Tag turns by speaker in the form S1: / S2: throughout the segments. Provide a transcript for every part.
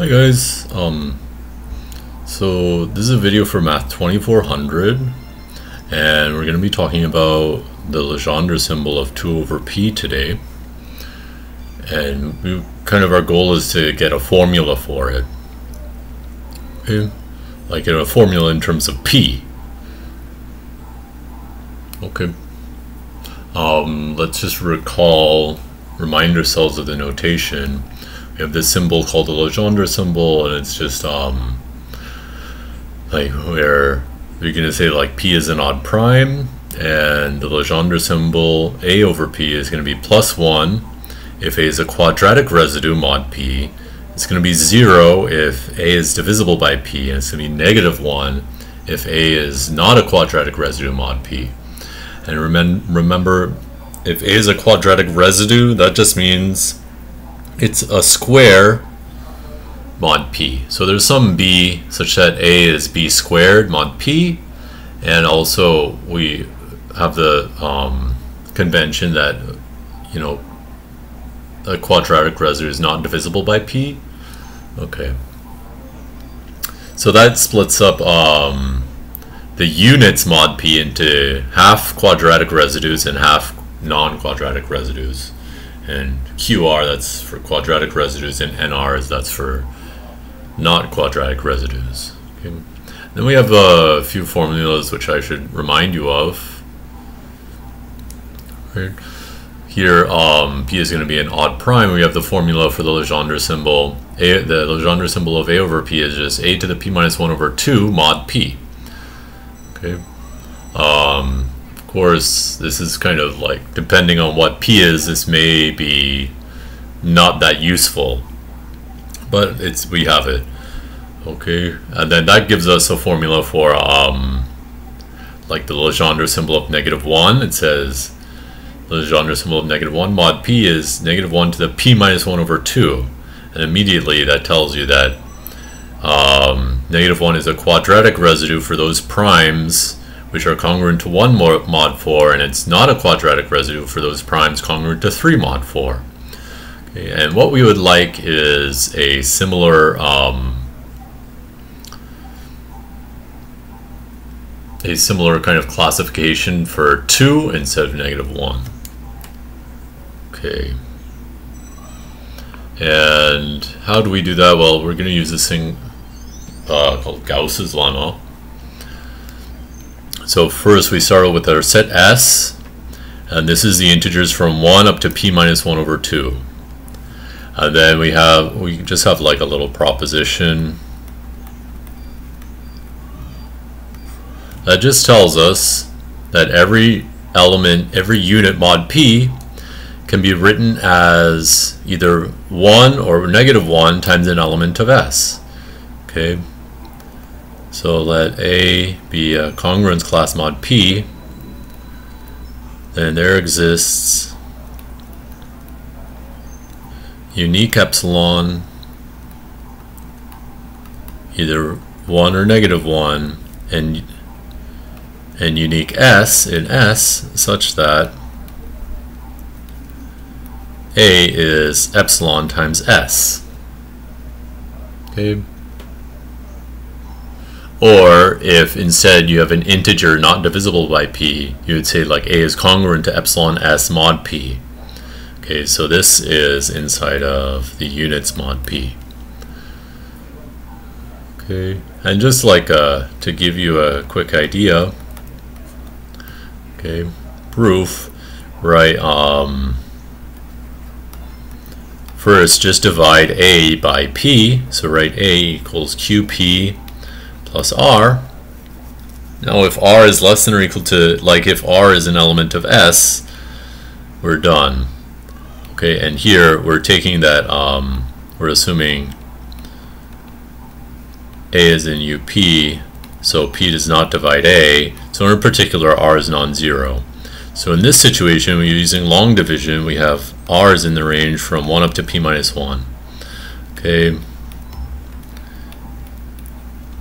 S1: Hi guys, um, so this is a video for Math 2400 and we're going to be talking about the Legendre symbol of 2 over p today. And we, kind of our goal is to get a formula for it. Okay? Like a formula in terms of p. Okay. Um, let's just recall remind ourselves of the notation we have this symbol called the Legendre symbol, and it's just um, like where you're going to say like p is an odd prime, and the Legendre symbol a over p is going to be plus 1 if a is a quadratic residue mod p. It's going to be 0 if a is divisible by p, and it's going to be negative 1 if a is not a quadratic residue mod p. And remem remember, if a is a quadratic residue, that just means it's a square mod p. So there's some b such that a is b squared mod p, and also we have the um, convention that you know a quadratic residue is not divisible by p. Okay. So that splits up um, the units mod p into half quadratic residues and half non-quadratic residues and QR that's for quadratic residues and NR is that's for not quadratic residues. Okay. Then we have a few formulas which I should remind you of. Right. Here, um, P is going to be an odd prime. We have the formula for the Legendre symbol. A, the Legendre symbol of A over P is just A to the P minus 1 over 2 mod P. Okay. Um, course, this is kind of like, depending on what P is, this may be not that useful. But it's we have it. Okay, and then that gives us a formula for um, like the Legendre symbol of negative 1. It says the Legendre symbol of negative 1 mod P is negative 1 to the P minus 1 over 2. And immediately that tells you that um, negative 1 is a quadratic residue for those primes which are congruent to 1 mod 4, and it's not a quadratic residue for those primes congruent to 3 mod 4. Okay, and what we would like is a similar um, a similar kind of classification for 2 instead of negative 1. Okay. And how do we do that? Well, we're going to use this thing uh, called Gauss's lemma. So first we start with our set S, and this is the integers from 1 up to p minus 1 over 2. And then we have, we just have like a little proposition that just tells us that every element, every unit mod p can be written as either 1 or negative 1 times an element of S. Okay, so let A be a congruence class mod P. Then there exists unique epsilon either 1 or negative 1 and and unique S in S such that A is epsilon times S. Okay. Or if instead you have an integer not divisible by p, you would say like a is congruent to epsilon s mod p. Okay, so this is inside of the units mod p. Okay, and just like uh, to give you a quick idea, okay, proof, right, um, first just divide a by p, so write a equals qp plus r. Now if r is less than or equal to, like if r is an element of S, we're done. Okay, and here we're taking that, um, we're assuming a is in up, so p does not divide a, so in particular r is non-zero. So in this situation, we're using long division, we have r is in the range from 1 up to p minus 1. Okay,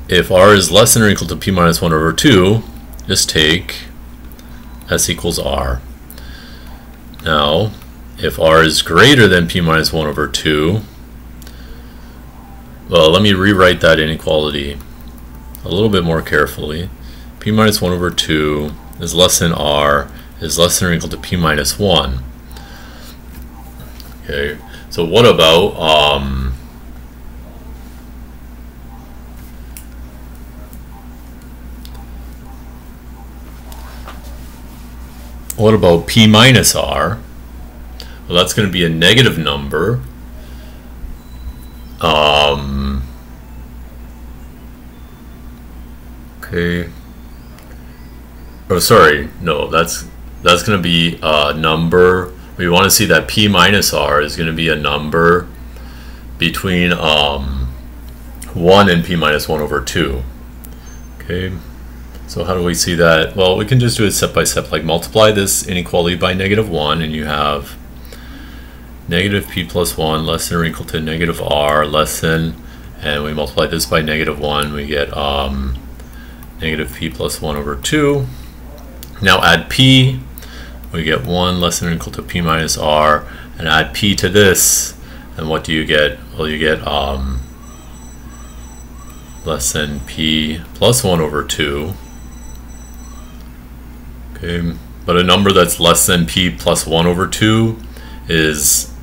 S1: if r is less than or equal to p minus 1 over 2, just take s equals r. Now, if r is greater than p minus 1 over 2, well, let me rewrite that inequality a little bit more carefully. p minus 1 over 2 is less than r is less than or equal to p minus 1. Okay, so what about um, what about p minus r? Well, that's going to be a negative number. Um, okay. Oh, sorry. No, that's that's going to be a number. We want to see that p minus r is going to be a number between um, 1 and p minus 1 over 2. Okay, so how do we see that? Well, we can just do it step by step, like multiply this inequality by negative 1, and you have negative p plus 1 less than or equal to negative r less than, and we multiply this by negative 1, we get um, negative p plus 1 over 2. Now add p, we get 1 less than or equal to p minus r, and add p to this, and what do you get? Well, you get um, less than p plus 1 over 2. Okay, but a number that's less than p plus 1 over 2 is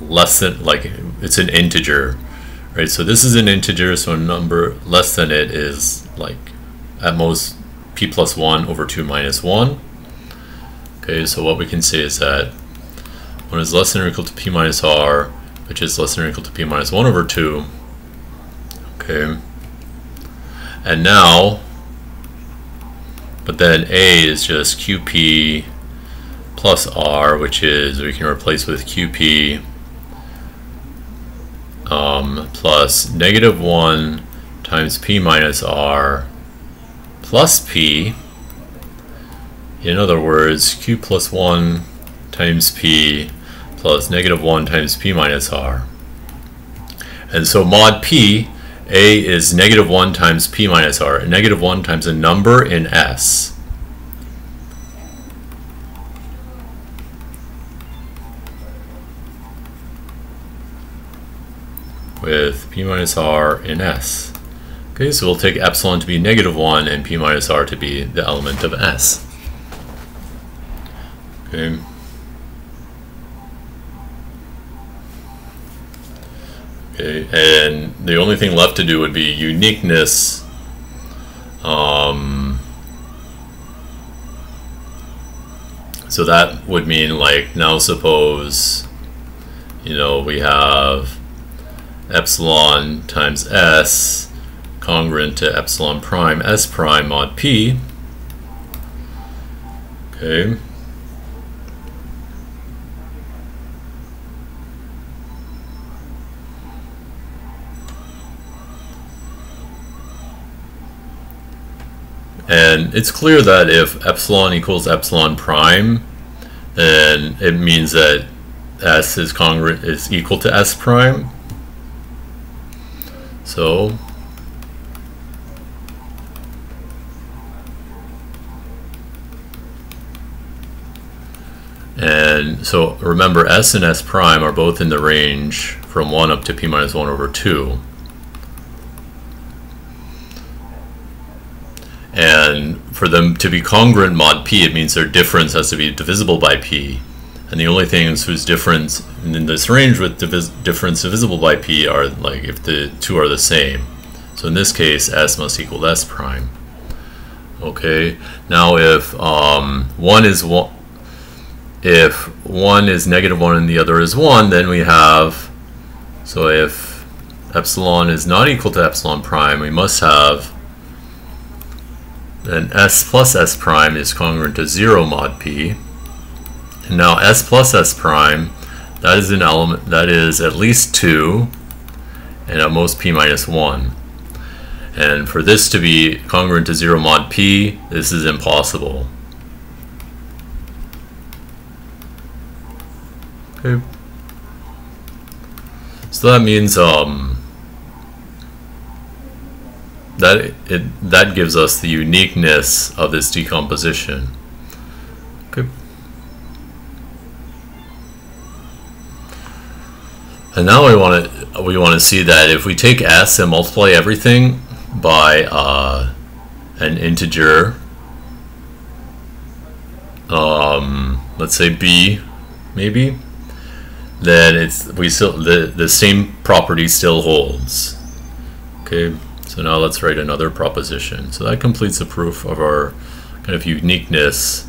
S1: less than, like, it's an integer, right? So this is an integer, so a number less than it is, like, at most p plus 1 over 2 minus 1. Okay, so what we can say is that 1 is less than or equal to p minus r, which is less than or equal to p minus 1 over 2. Okay. And now, but then a is just qp plus r, which is, we can replace with qp um, plus negative 1 times p minus r plus p in other words, q plus 1 times p plus negative 1 times p minus r. And so mod p, a is negative 1 times p minus r, negative 1 times a number in S. with p minus r in S. Okay, so we'll take epsilon to be negative 1 and p minus r to be the element of S. Okay. And the only thing left to do would be uniqueness. Um, so that would mean like now suppose, you know, we have epsilon times s congruent to epsilon prime s prime mod p. Okay. And it's clear that if epsilon equals epsilon prime, then it means that s is congruent is equal to s prime. So And so remember S and S prime are both in the range from 1 up to p minus 1 over 2. And for them to be congruent mod p, it means their difference has to be divisible by p. And the only things whose difference in this range with difference divisible by p are like if the two are the same. So in this case, s must equal s prime. Okay, now if um, one is one, if one is negative one and the other is one, then we have, so if epsilon is not equal to epsilon prime, we must have then s plus s prime is congruent to 0 mod p. And now s plus s prime, that is an element that is at least 2 and at most p minus 1. And for this to be congruent to 0 mod p, this is impossible. Okay. So that means um, that it that gives us the uniqueness of this decomposition. Okay. And now I want to we want to see that if we take s and multiply everything by uh, an integer, um, let's say b, maybe, then it's we still the the same property still holds. Okay, so now let's write another proposition. So that completes the proof of our kind of uniqueness,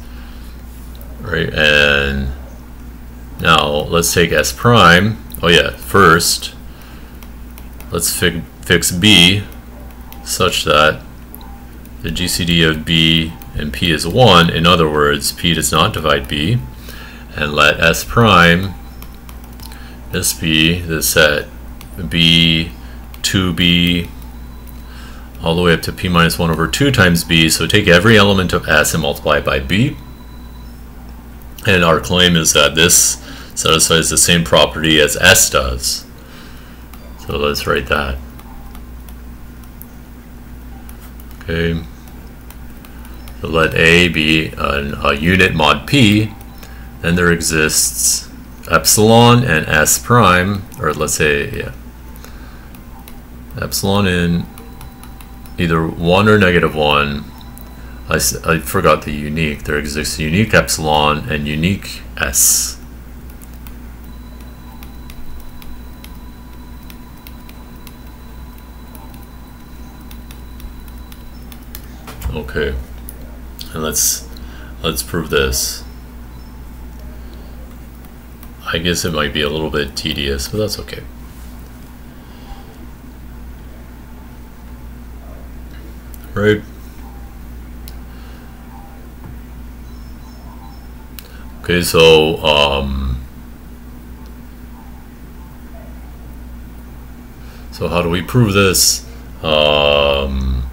S1: right? And now let's take s prime. Oh yeah, first let's fi fix b such that the GCD of b and p is 1. In other words, p does not divide b. And let s prime this be the set b 2b all the way up to p minus 1 over 2 times b. So take every element of s and multiply it by b. And our claim is that this satisfies the same property as s does. So let's write that. Okay. So let A be an, a unit mod P, then there exists epsilon and S prime, or let's say, yeah, epsilon in either 1 or negative 1. I, I forgot the unique. There exists a unique epsilon and unique S. Okay, and let's let's prove this. I guess it might be a little bit tedious, but that's okay. Right. Okay, so um, so how do we prove this? Um,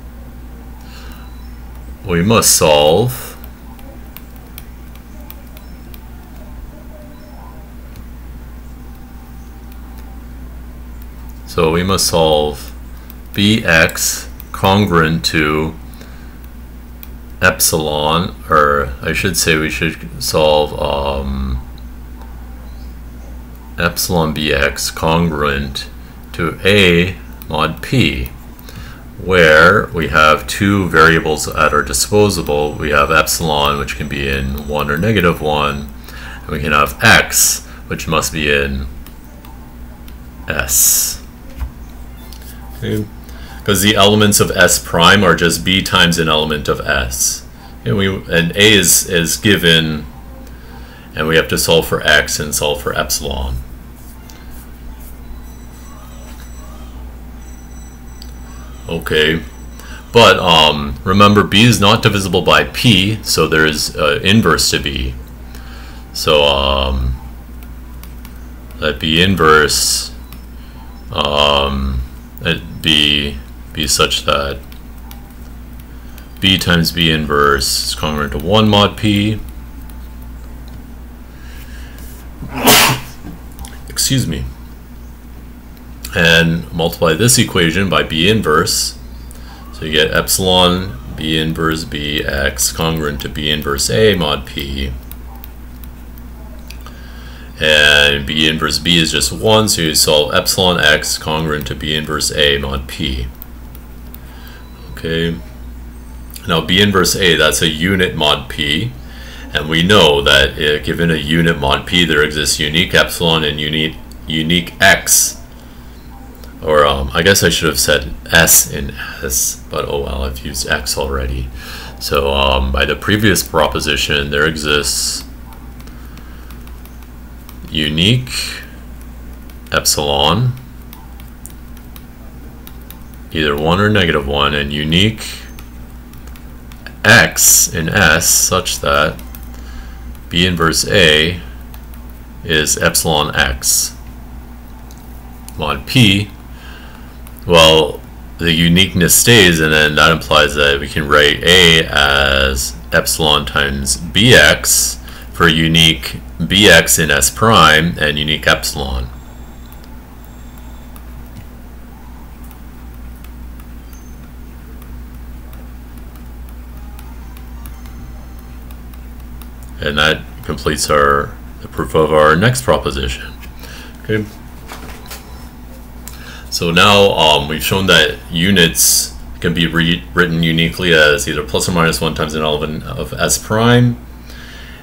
S1: we must solve so we must solve bx congruent to epsilon or I should say we should solve um, epsilon bx congruent to a mod p where we have two variables at our disposal. We have epsilon, which can be in 1 or negative 1, and we can have x, which must be in s. Okay. Because the elements of s prime are just b times an element of s. And, we, and a is, is given, and we have to solve for x and solve for epsilon. Okay. But um, remember, b is not divisible by p, so there's uh, inverse to b. So um, let b inverse um, be be such that b times b inverse is congruent to 1 mod p. Excuse me and multiply this equation by b inverse. So you get epsilon b inverse b x congruent to b inverse a mod p. And b inverse b is just 1, so you solve epsilon x congruent to b inverse a mod p. Okay. Now b inverse a, that's a unit mod p. And we know that uh, given a unit mod p, there exists unique epsilon and unique, unique x or um, I guess I should have said S in S, but oh well, I've used X already. So um, by the previous proposition, there exists unique epsilon, either 1 or negative 1, and unique x in S such that B inverse A is epsilon x mod P well, the uniqueness stays, and then that implies that we can write A as epsilon times bx for unique bx in S prime and unique epsilon. And that completes our the proof of our next proposition. Okay. So now um, we've shown that units can be written uniquely as either plus or minus 1 times an element of s prime.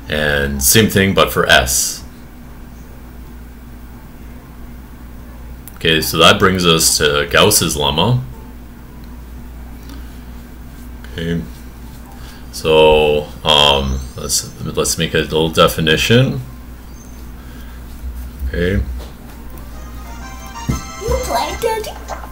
S1: And same thing, but for s. Okay, so that brings us to Gauss's lemma. Okay, so um, let's let's make a little definition. Okay.
S2: You play, Daddy?